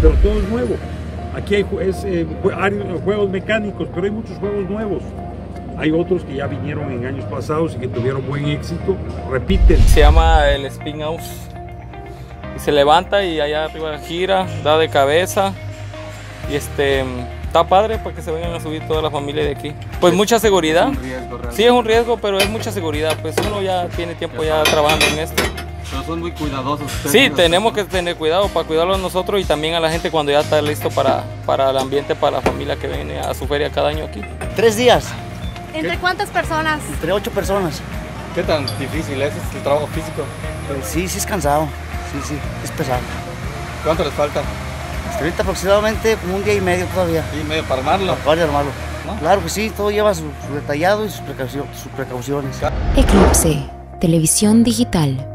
Pero todo es nuevo. Aquí hay es, eh, juegos mecánicos, pero hay muchos juegos nuevos. Hay otros que ya vinieron en años pasados y que tuvieron buen éxito, repiten. Se llama el spin house. Y se levanta y allá arriba gira, da de cabeza. Y este está padre para que se vengan a subir toda la familia de aquí. Pues mucha seguridad. Es un riesgo realmente. Sí, es un riesgo, pero es mucha seguridad. Pues uno ya tiene tiempo ya trabajando en esto. Pero son muy cuidadosos. ustedes, Sí, tenemos que tener cuidado para cuidarlo a nosotros y también a la gente cuando ya está listo para, para el ambiente, para la familia que viene a su feria cada año aquí. Tres días, ¿Entre cuántas personas? entre ocho personas. ¿Qué tan difícil es el trabajo físico? Pues sí, sí es cansado. Sí, sí, es pesado. ¿Cuánto les falta? Hasta ahorita aproximadamente un día y medio todavía. Sí, medio para armarlo. Para armarlo. ¿No? Claro que sí, todo lleva su, su detallado y sus, precaucio- sus precauciones. Eclipse, televisión digital.